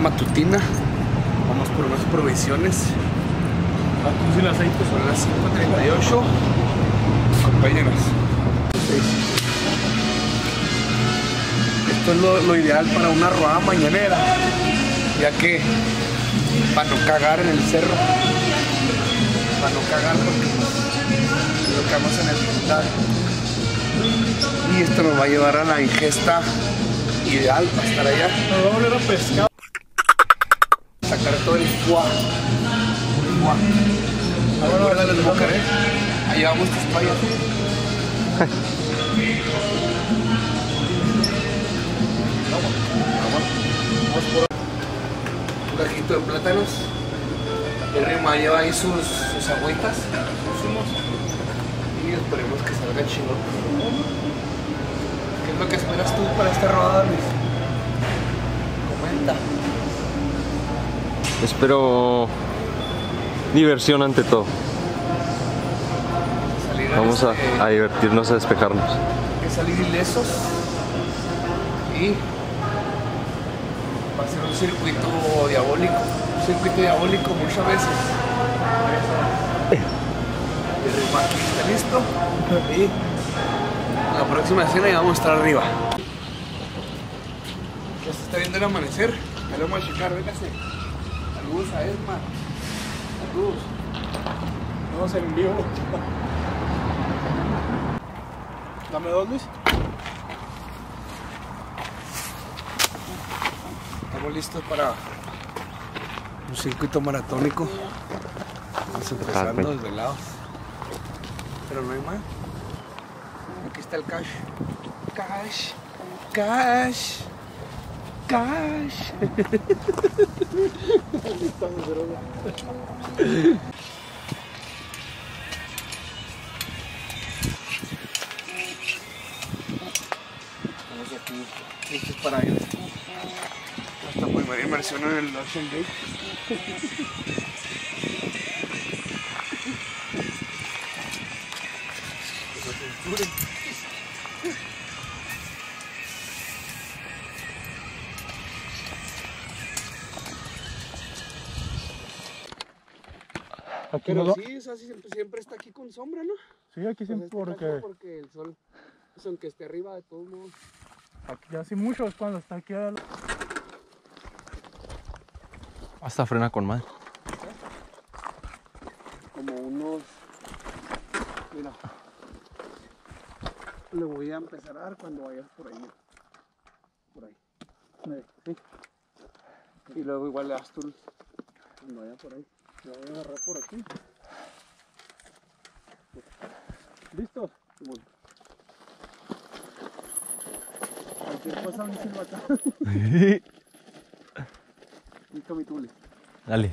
matutina. Vamos por unas provisiones. Puse el aceite. Son las 5.38. Acompáñenos. Esto es lo, lo ideal para una rodada mañanera. Ya que para no cagar en el cerro. Para no cagar porque pues, es lo que vamos a necesitar. Y esto nos va a llevar a la ingesta ideal para estar allá. Nos va a volver a pescar. Sacar todo el fuá. Fuá. Ahora Ahora les bocaré. Ahí vamos tus payas. Un cajito de plátanos. El rima lleva ahí sus, sus agüitas. Y esperemos que salga chingón. ¿Qué es lo que esperas tú para esta rodada, Luis? Comenta. Espero diversión ante todo. Salir Vamos a, este- a divertirnos, a despejarnos. Hay que salir ilesos y va a ser un circuito diabólico, un circuito diabólico muchas veces. Está listo y la próxima escena ya vamos a estar arriba. Ya se está viendo el amanecer, ya lo vamos a checar, véngase. Saludos a Esma. Saludos. Vamos en vivo. Dame dos, Luis. Estamos listos para un circuito maratónico. Vamos empezando desvelados. Pero no hay más. Aquí está el cash. Cash. Cash. Cash. Aquí listos para ir. Nuestra primera inmersión en el Ocean Gate. Aquí Pero va- sí, o sea, sí, siempre, siempre está aquí con sombra, ¿no? Sí, aquí Pues siempre este porque porque el sol, pues aunque esté arriba de todos modos. aquí hace mucho es cuando está aquí a la- Hasta frena con madre. como unos. Mira. Le voy a empezar a dar cuando vayas por ahí. Por ahí. Sí. Y luego igual le das tú cuando vaya por ahí la voy a agarrar por aquí. Listo. Bueno. cualquier cosa me silbata listo mi tule dale.